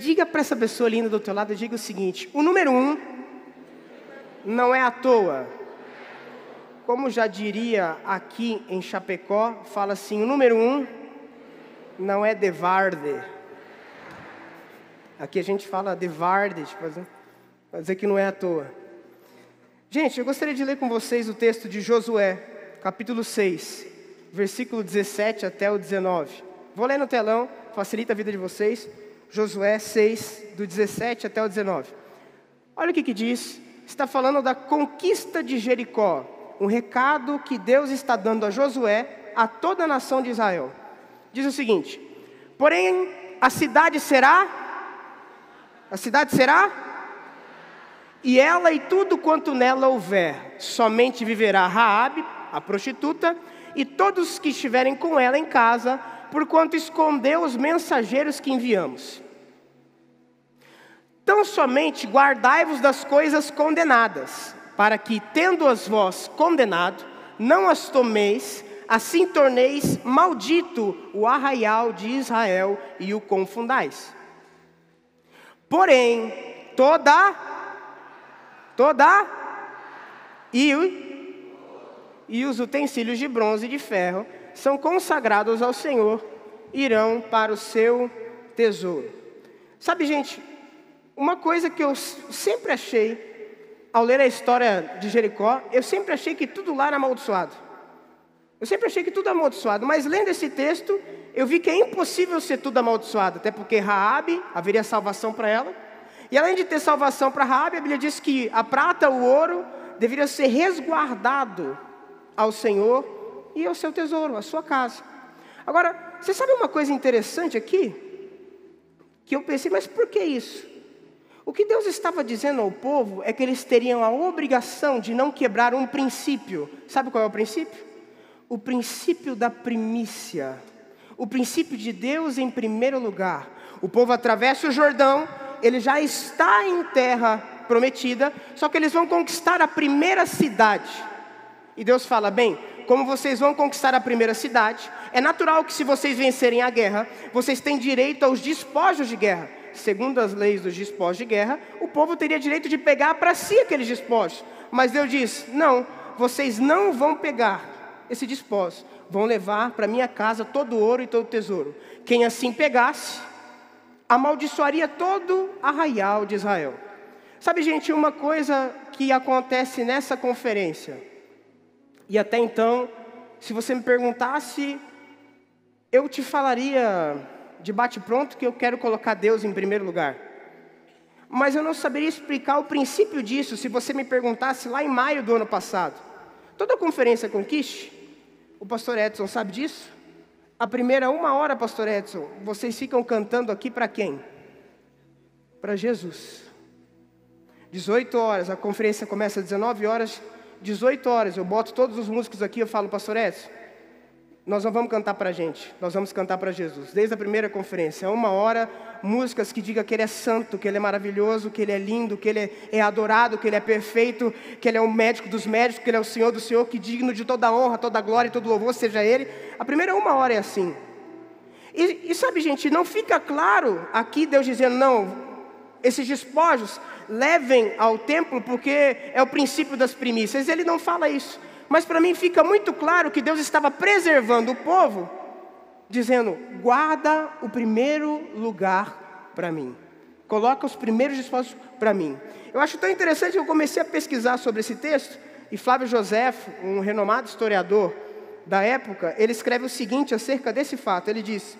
diga para essa pessoa linda do teu lado, diga o seguinte: o número um não é à toa. Como já diria aqui em Chapecó, fala assim: o número um não é Devarde. Aqui a gente fala Devarde, tipo, para dizer que não é à toa. Gente, eu gostaria de ler com vocês o texto de Josué, capítulo 6, versículo 17 até o 19. Vou ler no telão, facilita a vida de vocês. Josué 6, do 17 até o 19. Olha o que, que diz. Está falando da conquista de Jericó. Um recado que Deus está dando a Josué, a toda a nação de Israel. Diz o seguinte: Porém, a cidade será. A cidade será. E ela e tudo quanto nela houver, somente viverá Raabe, a prostituta, e todos que estiverem com ela em casa, porquanto escondeu os mensageiros que enviamos. Tão somente guardai-vos das coisas condenadas, para que, tendo-as vós condenado, não as tomeis, assim torneis maldito o arraial de Israel e o confundais. Porém, toda, toda, e, e os utensílios de bronze e de ferro são consagrados ao Senhor, irão para o seu tesouro. Sabe, gente, uma coisa que eu sempre achei, ao ler a história de Jericó, eu sempre achei que tudo lá era amaldiçoado. Eu sempre achei que tudo é amaldiçoado, mas lendo esse texto, eu vi que é impossível ser tudo amaldiçoado, até porque Raabe haveria salvação para ela. E além de ter salvação para Raabe, a Bíblia diz que a prata, o ouro, deveria ser resguardado ao Senhor e ao seu tesouro, à sua casa. Agora, você sabe uma coisa interessante aqui? Que eu pensei, mas por que isso? O que Deus estava dizendo ao povo é que eles teriam a obrigação de não quebrar um princípio. Sabe qual é o princípio? O princípio da primícia. O princípio de Deus em primeiro lugar. O povo atravessa o Jordão, ele já está em terra prometida, só que eles vão conquistar a primeira cidade. E Deus fala: bem, como vocês vão conquistar a primeira cidade, é natural que se vocês vencerem a guerra, vocês têm direito aos despojos de guerra. Segundo as leis dos despojos de guerra, o povo teria direito de pegar para si aqueles despojos. Mas Deus diz: não, vocês não vão pegar esse despojo, vão levar para minha casa todo o ouro e todo o tesouro. Quem assim pegasse, amaldiçoaria todo arraial de Israel. Sabe, gente, uma coisa que acontece nessa conferência e até então, se você me perguntasse, eu te falaria de bate-pronto que eu quero colocar Deus em primeiro lugar. Mas eu não saberia explicar o princípio disso se você me perguntasse lá em maio do ano passado. Toda a conferência Conquiste, o pastor Edson sabe disso? A primeira uma hora, pastor Edson, vocês ficam cantando aqui para quem? Para Jesus. 18 horas, a conferência começa às 19 horas, 18 horas, eu boto todos os músicos aqui, eu falo, pastor Edson, nós não vamos cantar para a gente, nós vamos cantar para Jesus. Desde a primeira conferência, é uma hora, músicas que digam que Ele é santo, que Ele é maravilhoso, que Ele é lindo, que Ele é adorado, que Ele é perfeito, que Ele é o médico dos médicos, que Ele é o Senhor do Senhor, que digno de toda honra, toda glória e todo louvor seja Ele. A primeira uma hora é assim. E, e sabe, gente, não fica claro aqui Deus dizendo, não, esses despojos levem ao templo, porque é o princípio das primícias. Ele não fala isso. Mas para mim fica muito claro que Deus estava preservando o povo, dizendo: guarda o primeiro lugar para mim. Coloca os primeiros despojos para mim. Eu acho tão interessante que eu comecei a pesquisar sobre esse texto, e Flávio José, um renomado historiador da época, ele escreve o seguinte acerca desse fato: ele diz: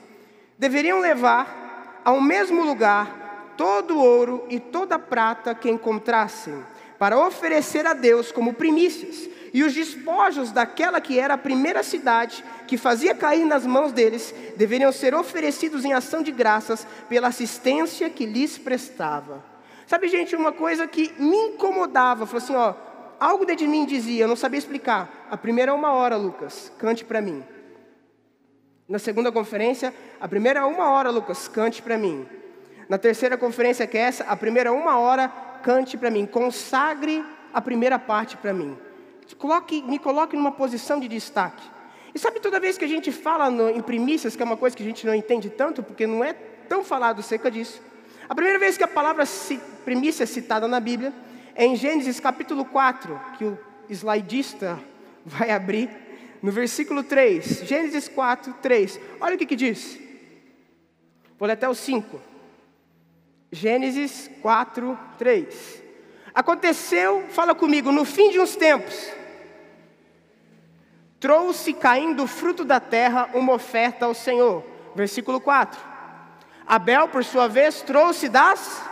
deveriam levar ao mesmo lugar todo ouro e toda prata que encontrassem, para oferecer a Deus como primícias, e os despojos daquela que era a primeira cidade, que fazia cair nas mãos deles, deveriam ser oferecidos em ação de graças pela assistência que lhes prestava. Sabe, gente, uma coisa que me incomodava, falou assim, ó, algo dentro de mim dizia, eu não sabia explicar. A primeira é uma hora, Lucas, cante para mim. Na segunda conferência, a primeira é uma hora, Lucas, cante para mim. Na terceira conferência que é essa, a primeira uma hora, cante para mim, consagre a primeira parte para mim. Coloque, me coloque numa posição de destaque. E sabe, toda vez que a gente fala no, em primícias, que é uma coisa que a gente não entende tanto, porque não é tão falado acerca disso, A primeira vez que a palavra primícia é citada na Bíblia é em Gênesis capítulo 4, que o slidista vai abrir, no versículo 3. Gênesis 4, 3. Olha o que, que diz. Vou ler até o 5. Gênesis 4, 3. Aconteceu, fala comigo, no fim de uns tempos, trouxe caindo o fruto da terra uma oferta ao Senhor. Versículo 4. Abel, por sua vez, trouxe das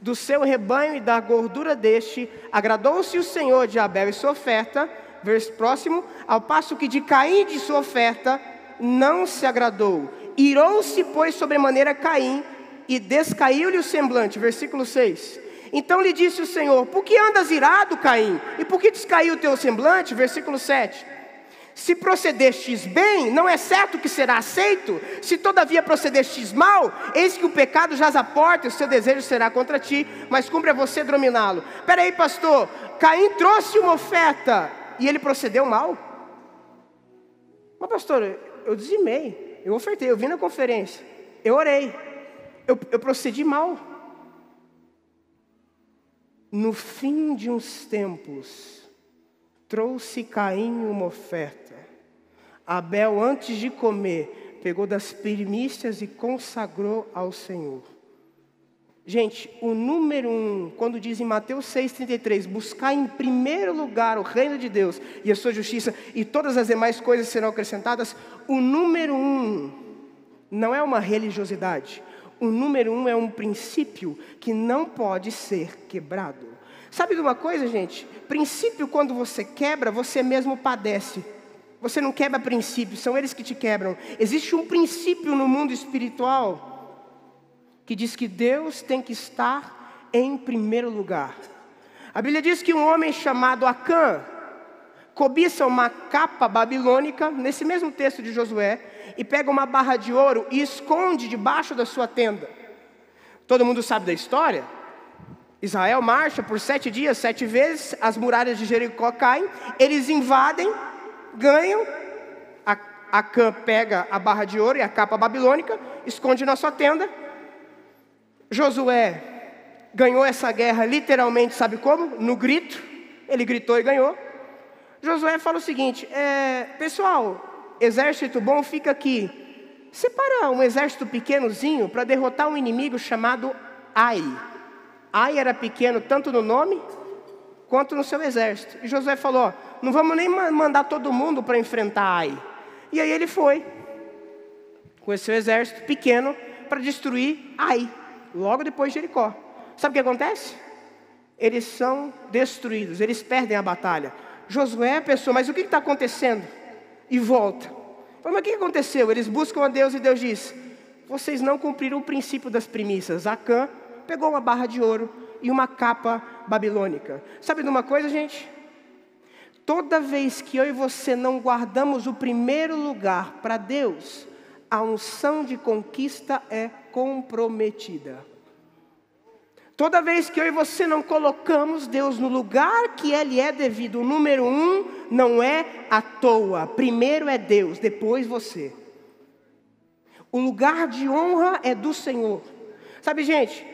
do seu rebanho e da gordura deste, agradou-se o Senhor de Abel e sua oferta, verso próximo, ao passo que de Caim de sua oferta não se agradou. Irou-se, pois, sobremaneira Caim, e descaiu-lhe o semblante, versículo 6. Então lhe disse o Senhor: Por que andas irado, Caim? E por que descaiu o teu semblante? Versículo 7. Se procedestes bem, não é certo que será aceito? Se todavia procedestes mal, eis que o pecado jaz à porta e o seu desejo será contra ti, mas cumpre a você dominá-lo. Peraí, pastor, Caim trouxe uma oferta e ele procedeu mal? Mas, pastor, eu dizimei, eu ofertei, eu vim na conferência, eu orei, eu, eu procedi mal. No fim de uns tempos, trouxe Caim uma oferta Abel, antes de comer, pegou das primícias e consagrou ao Senhor. Gente, o número um, quando diz em Mateus 6,33, buscar em primeiro lugar o reino de Deus e a sua justiça, e todas as demais coisas serão acrescentadas, o número um não é uma religiosidade, o número um é um princípio que não pode ser quebrado. Sabe de uma coisa, gente? Princípio, quando você quebra, você mesmo padece. Você não quebra princípios, são eles que te quebram. Existe um princípio no mundo espiritual que diz que Deus tem que estar em primeiro lugar. A Bíblia diz que um homem chamado Acã cobiça uma capa babilônica, nesse mesmo texto de Josué, e pega uma barra de ouro e esconde debaixo da sua tenda. Todo mundo sabe da história? Israel marcha por sete dias, sete vezes, as muralhas de Jericó caem, eles invadem, ganham, a, Acã pega a barra de ouro e a capa babilônica, esconde na sua tenda. Josué ganhou essa guerra literalmente, sabe como? No grito, ele gritou e ganhou. Josué fala o seguinte: é, pessoal, exército bom fica aqui. Separa um exército pequenozinho para derrotar um inimigo chamado Ai. Ai era pequeno tanto no nome quanto no seu exército. E Josué falou: não vamos nem mandar todo mundo para enfrentar Ai. E aí ele foi, com esse seu exército pequeno, para destruir Ai, logo depois de Jericó. Sabe o que acontece? Eles são destruídos, eles perdem a batalha. Josué é a pessoa, mas o que está acontecendo? E volta. Mas o que aconteceu? Eles buscam a Deus e Deus diz: Vocês não cumpriram o princípio das primícias. Acã pegou uma barra de ouro e uma capa babilônica. Sabe de uma coisa, gente? Toda vez que eu e você não guardamos o primeiro lugar para Deus, a unção de conquista é comprometida. Toda vez que eu e você não colocamos Deus no lugar que Ele é devido, o número um não é à toa. Primeiro é Deus, depois você. O lugar de honra é do Senhor. Sabe, gente,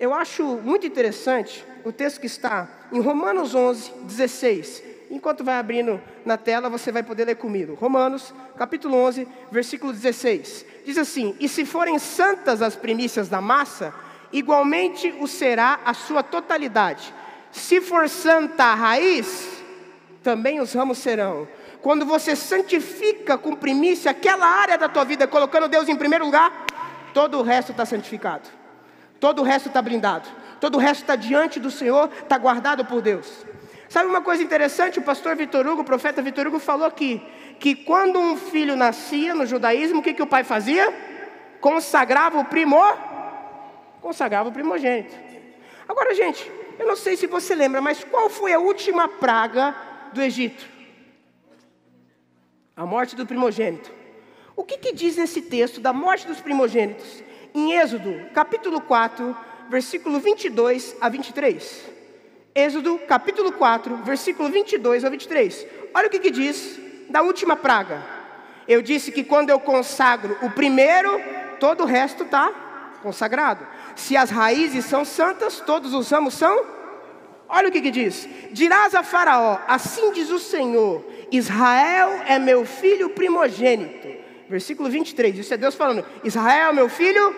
eu acho muito interessante o texto que está em Romanos 11, 16. Enquanto vai abrindo na tela, você vai poder ler comigo. Romanos, capítulo 11, versículo 16. Diz assim: E se forem santas as primícias da massa, igualmente o será a sua totalidade. Se for santa a raiz, também os ramos serão. Quando você santifica com primícia aquela área da tua vida, colocando Deus em primeiro lugar, todo o resto está santificado. Todo o resto está blindado. Todo o resto está diante do Senhor, está guardado por Deus. Sabe uma coisa interessante? O pastor Vitor Hugo, o profeta Vitor Hugo, falou aqui: que quando um filho nascia no judaísmo, o que, que o pai fazia? Consagrava o primor, consagrava o primogênito. Agora, gente, eu não sei se você lembra, mas qual foi a última praga do Egito? A morte do primogênito. O que, que diz nesse texto da morte dos primogênitos? Em Êxodo, capítulo 4, versículo 22 a 23. Êxodo, capítulo 4, versículo 22 a 23. Olha o que, que diz da última praga. Eu disse que quando eu consagro o primeiro, todo o resto está consagrado. Se as raízes são santas, todos os ramos são. Olha o que, que diz: Dirás a Faraó: Assim diz o Senhor, Israel é meu filho primogênito. Versículo 23, isso é Deus falando: Israel é meu filho.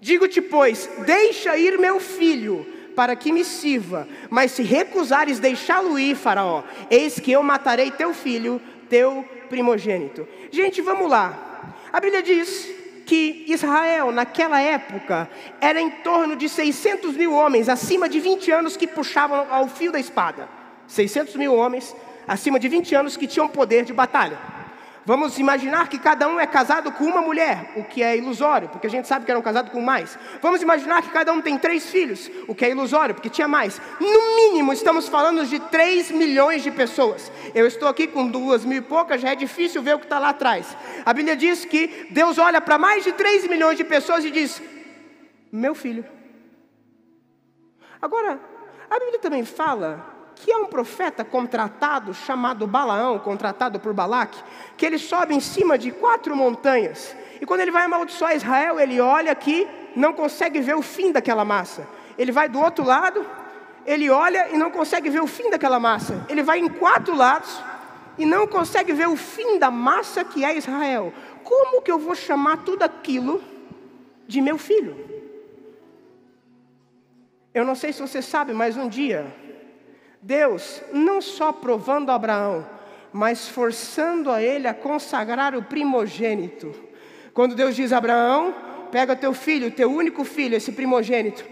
Digo-te, pois, deixa ir meu filho, para que me sirva, mas se recusares deixá-lo ir, Faraó, eis que eu matarei teu filho, teu primogênito. Gente, vamos lá. A Bíblia diz que Israel, naquela época, era em torno de 600 mil homens, acima de 20 anos, que puxavam ao fio da espada. 600 mil homens, acima de 20 anos, que tinham poder de batalha. Vamos imaginar que cada um é casado com uma mulher, o que é ilusório, porque a gente sabe que eram casados com mais. Vamos imaginar que cada um tem três filhos, o que é ilusório, porque tinha mais. No mínimo, estamos falando de 3 milhões de pessoas. Eu estou aqui com duas mil e poucas, já é difícil ver o que está lá atrás. A Bíblia diz que Deus olha para mais de 3 milhões de pessoas e diz: Meu filho. Agora, a Bíblia também fala que é um profeta contratado, chamado Balaão, contratado por Balaque, que ele sobe em cima de quatro montanhas. E quando ele vai amaldiçoar Israel, ele olha aqui, não consegue ver o fim daquela massa. Ele vai do outro lado, ele olha e não consegue ver o fim daquela massa. Ele vai em quatro lados e não consegue ver o fim da massa que é Israel. Como que eu vou chamar tudo aquilo de meu filho? Eu não sei se você sabe, mas um dia Deus não só provando Abraão, mas forçando a ele a consagrar o primogênito. Quando Deus diz a Abraão: pega teu filho, teu único filho, esse primogênito,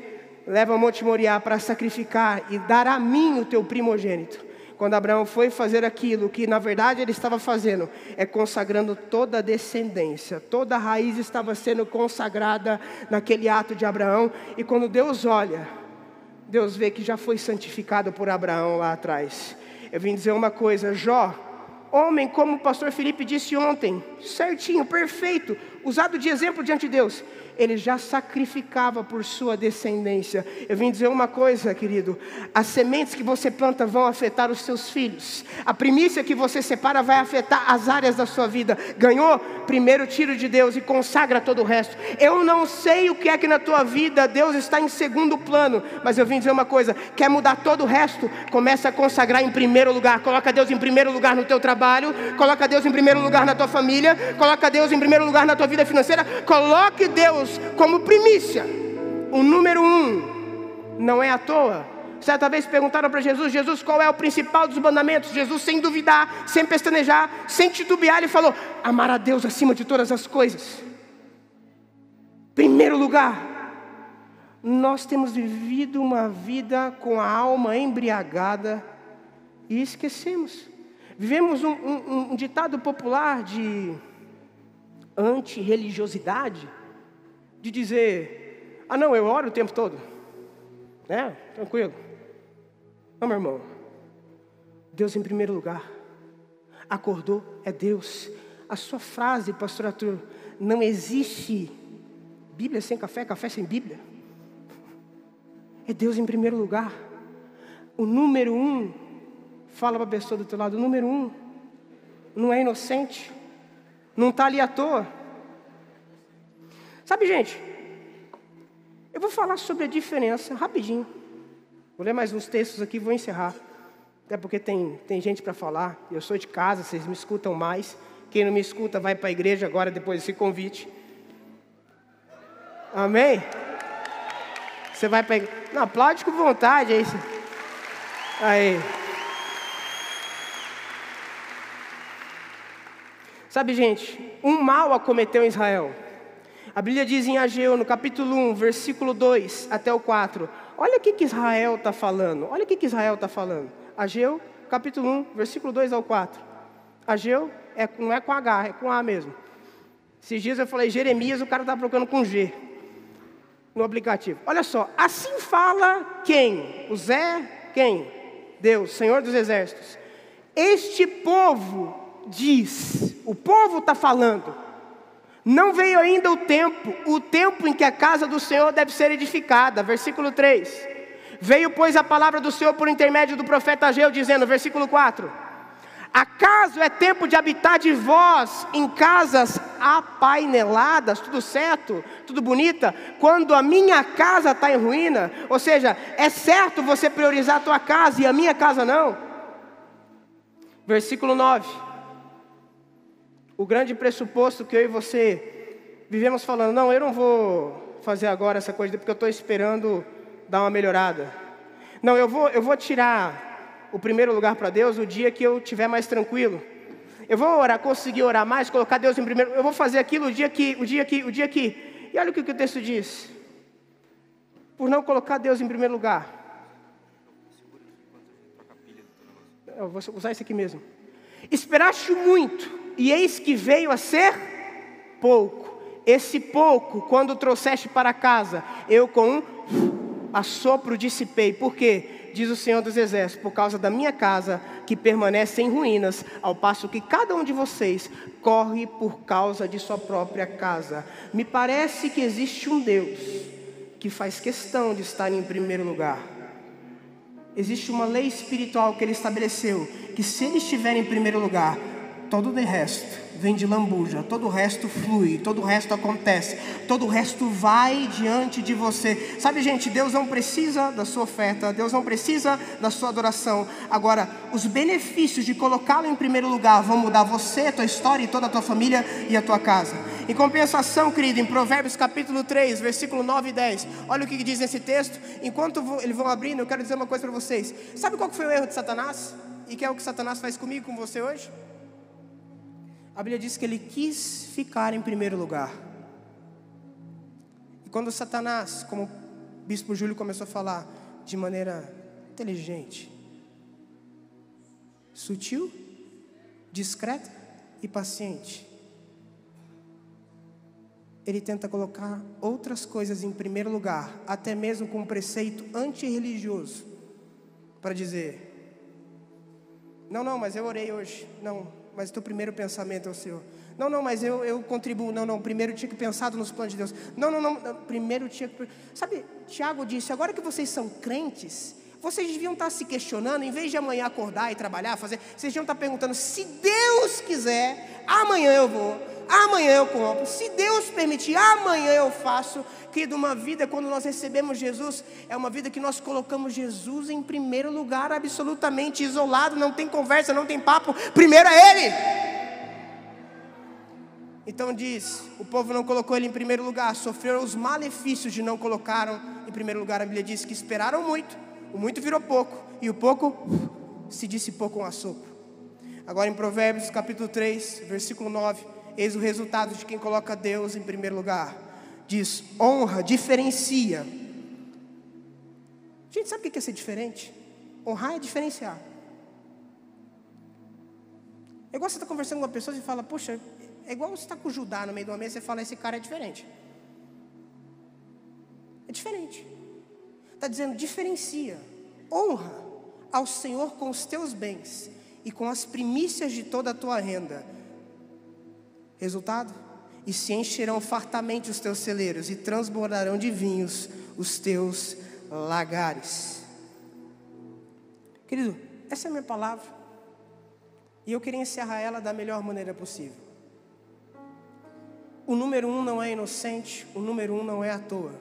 leva a Monte Moriá para sacrificar e dar a mim o teu primogênito. Quando Abraão foi fazer aquilo que na verdade ele estava fazendo, é consagrando toda a descendência, toda a raiz estava sendo consagrada naquele ato de Abraão, e quando Deus olha, Deus vê que já foi santificado por Abraão lá atrás. Eu vim dizer uma coisa, Jó, homem como o pastor Felipe disse ontem, certinho, perfeito, usado de exemplo diante de Deus ele já sacrificava por sua descendência. Eu vim dizer uma coisa, querido: as sementes que você planta vão afetar os seus filhos, a primícia que você separa vai afetar as áreas da sua vida. Ganhou? Primeiro tiro de Deus e consagra todo o resto. Eu não sei o que é que na tua vida Deus está em segundo plano, mas eu vim dizer uma coisa: quer mudar todo o resto? Começa a consagrar em primeiro lugar. Coloca Deus em primeiro lugar no teu trabalho, coloca Deus em primeiro lugar na tua família, coloca Deus em primeiro lugar na tua vida financeira. Coloque Deus Deus como primícia, o número um, não é à toa. Certa vez perguntaram para Jesus: Jesus, qual é o principal dos mandamentos? Jesus, sem duvidar, sem pestanejar, sem titubear, ele falou: amar a Deus acima de todas as coisas. Primeiro lugar, nós temos vivido uma vida com a alma embriagada e esquecemos. Vivemos um, um, um ditado popular de anti-religiosidade de dizer: ah, não, eu oro o tempo todo. Né? Tranquilo. Não, meu irmão. Deus em primeiro lugar. Acordou, é Deus. A sua frase, pastor Arthur, não existe Bíblia sem café, café sem Bíblia. É Deus em primeiro lugar. O número um, fala para a pessoa do teu lado, o número um não é inocente, não está ali à toa. Sabe, gente, eu vou falar sobre a diferença rapidinho. Vou ler mais uns textos aqui e vou encerrar. Até porque tem, tem gente para falar. Eu sou de casa, vocês me escutam mais. Quem não me escuta vai para a igreja agora depois desse convite. Amém? Você vai para Não, aplaude com vontade aí. Aí. Sabe, gente, um mal acometeu Israel. A Bíblia diz em Ageu, no capítulo 1, versículo 2 até o 4. Olha o que, que Israel está falando. Olha o que, que Israel está falando. Ageu, capítulo 1, versículo 2 ao 4. Ageu é, não é com H, é com A mesmo. Esses dias eu falei Jeremias, o cara está procurando com G no aplicativo. Olha só, assim fala quem? O Zé, quem? Deus, Senhor dos Exércitos. Este povo diz, o povo está falando, não veio ainda o tempo, o tempo em que a casa do Senhor deve ser edificada. Versículo 3. Veio, pois, a palavra do Senhor por intermédio do profeta Ageu, dizendo, versículo 4: Acaso é tempo de habitar de vós em casas apaineladas, tudo certo, tudo bonita, quando a minha casa está em ruína? Ou seja, é certo você priorizar a tua casa e a minha casa não? Versículo 9. O grande pressuposto que eu e você vivemos falando, não, eu não vou fazer agora essa coisa porque eu estou esperando dar uma melhorada. Não, eu vou, eu vou tirar o primeiro lugar para Deus o dia que eu estiver mais tranquilo. Eu vou orar, conseguir orar mais, colocar Deus em primeiro. Eu vou fazer aquilo o dia que, o dia que, o dia que. E olha o que, o texto diz. Por não colocar Deus em primeiro lugar. Eu vou usar isso aqui mesmo. Esperaste muito, e eis que veio a ser pouco. Esse pouco, quando trouxeste para casa, eu com um assopro dissipei. Por quê? diz o Senhor dos Exércitos, por causa da minha casa, que permanece em ruínas, ao passo que cada um de vocês corre por causa de sua própria casa. Me parece que existe um Deus que faz questão de estar em primeiro lugar. Existe uma lei espiritual que ele estabeleceu, que se ele estiver em primeiro lugar, todo o resto vem de lambuja, todo o resto flui, todo o resto acontece, todo o resto vai diante de você. Sabe, gente, Deus não precisa da sua oferta, Deus não precisa da sua adoração. Agora, os benefícios de colocá-lo em primeiro lugar vão mudar você, a tua história e toda a tua família e a tua casa. Em compensação, querido, em Provérbios capítulo 3, versículo 9 e 10, olha o que diz nesse texto. Enquanto eles vão abrindo, eu quero dizer uma coisa para vocês. Sabe qual foi o erro de Satanás? E que é o que Satanás faz comigo, com você hoje? A Bíblia diz que ele quis ficar em primeiro lugar. E quando Satanás, como o bispo Júlio começou a falar, de maneira inteligente, sutil, discreta e paciente, ele tenta colocar outras coisas em primeiro lugar, até mesmo com um preceito antirreligioso, para dizer: não, não, mas eu orei hoje. Não, mas teu primeiro pensamento é o Senhor. Não, não, mas eu, eu contribuo. Não, não, primeiro tinha que pensar nos planos de Deus. Não, não, não, primeiro tinha que. Sabe, Tiago disse: agora que vocês são crentes, vocês deviam estar se questionando, em vez de amanhã acordar e trabalhar, fazer, vocês deviam estar perguntando: se Deus quiser, amanhã eu vou amanhã eu compro. Se Deus permitir, amanhã eu faço. Querido, uma vida, quando nós recebemos Jesus, é uma vida que nós colocamos Jesus em primeiro lugar, absolutamente isolado, não tem conversa, não tem papo, primeiro é Ele. Então diz: o povo não colocou ele em primeiro lugar, sofreram os malefícios de não colocaram em primeiro lugar. A Bíblia diz que esperaram muito, o muito virou pouco, e o pouco se dissipou com a sopa. Agora em Provérbios capítulo 3, versículo 9. Eis o resultado de quem coloca Deus em primeiro lugar. Diz: honra, diferencia. Gente, sabe o que é ser diferente? Honrar é diferenciar. É igual você estar tá conversando com uma pessoa e fala, poxa, é igual você estar tá com o Judá no meio de uma mesa e fala, esse cara é diferente. É diferente. Está dizendo, diferencia. Honra ao Senhor com os teus bens e com as primícias de toda a tua renda Resultado? E se encherão fartamente os teus celeiros, e transbordarão de vinhos os teus lagares. Querido, essa é a minha palavra. E eu queria encerrar ela da melhor maneira possível. O número um não é inocente, o número um não é à toa.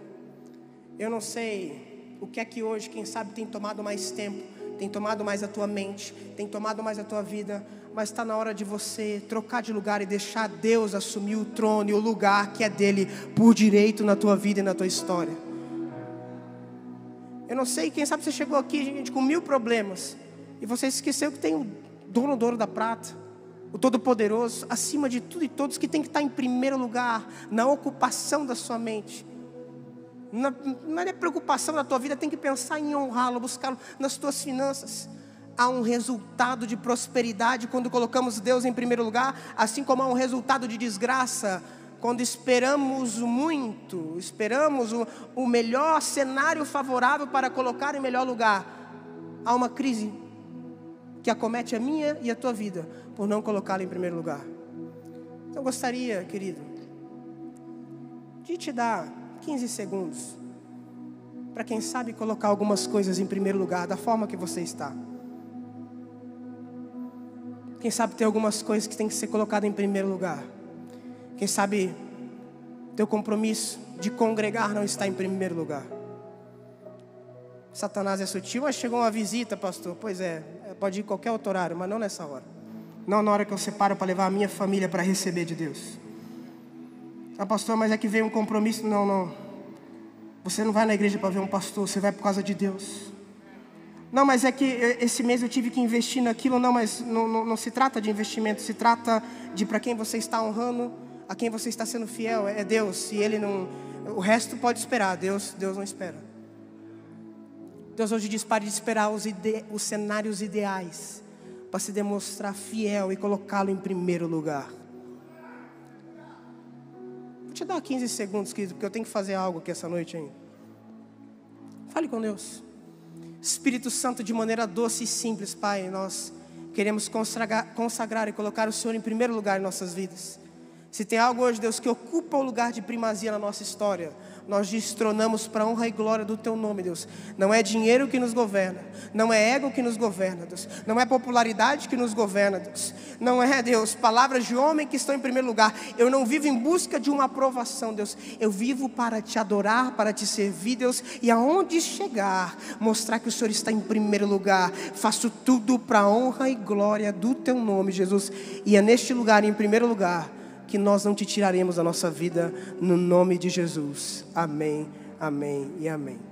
Eu não sei o que é que hoje, quem sabe, tem tomado mais tempo, tem tomado mais a tua mente, tem tomado mais a tua vida, mas está na hora de você trocar de lugar e deixar Deus assumir o trono e o lugar que é dele por direito na tua vida e na tua história. Eu não sei, quem sabe você chegou aqui, gente, com mil problemas, e você esqueceu que tem o dono do ouro da prata, o Todo-Poderoso, acima de tudo e todos, que tem que estar em primeiro lugar, na ocupação da sua mente. Na, não é preocupação da tua vida, tem que pensar em honrá-lo, buscá-lo nas tuas finanças há um resultado de prosperidade quando colocamos Deus em primeiro lugar, assim como há um resultado de desgraça quando esperamos muito, esperamos o, o melhor cenário favorável para colocar em melhor lugar. Há uma crise que acomete a minha e a tua vida por não colocá-la em primeiro lugar. Então, eu gostaria, querido, de te dar 15 segundos para quem sabe colocar algumas coisas em primeiro lugar da forma que você está. Quem sabe tem algumas coisas que tem que ser colocadas em primeiro lugar. Quem sabe teu compromisso de congregar não está em primeiro lugar. Satanás é sutil, mas chegou uma visita, pastor. Pois é, pode ir qualquer outro horário, mas não nessa hora. Não na hora que eu separo para levar a minha família para receber de Deus. Ah, pastor, mas é que veio um compromisso. Não, não. Você não vai na igreja para ver um pastor, você vai por causa de Deus. Não, mas é que esse mês eu tive que investir naquilo. Não, mas não, não, não se trata de investimento, se trata de para quem você está honrando, a quem você está sendo fiel. É Deus. Se Ele não. O resto pode esperar, Deus, Deus não espera. Deus hoje diz: pare de esperar os, ide... os cenários ideais para se demonstrar fiel e colocá-lo em primeiro lugar. Vou te dar 15 segundos, querido, porque eu tenho que fazer algo aqui essa noite ainda. Fale com Deus. Espírito Santo, de maneira doce e simples, Pai, nós queremos consagrar, consagrar e colocar o Senhor em primeiro lugar em nossas vidas. Se tem algo hoje, Deus, que ocupa o lugar de primazia na nossa história, nós destronamos para a honra e glória do Teu nome, Deus. Não é dinheiro que nos governa, não é ego que nos governa, Deus. Não é popularidade que nos governa, Deus. Não é, Deus, palavras de homem que estão em primeiro lugar. Eu não vivo em busca de uma aprovação, Deus. Eu vivo para te adorar, para te servir, Deus. E aonde chegar, mostrar que o Senhor está em primeiro lugar. Faço tudo para a honra e glória do Teu nome, Jesus. E é neste lugar, em primeiro lugar, que nós não te tiraremos da nossa vida, no nome de Jesus. Amém, amém e amém.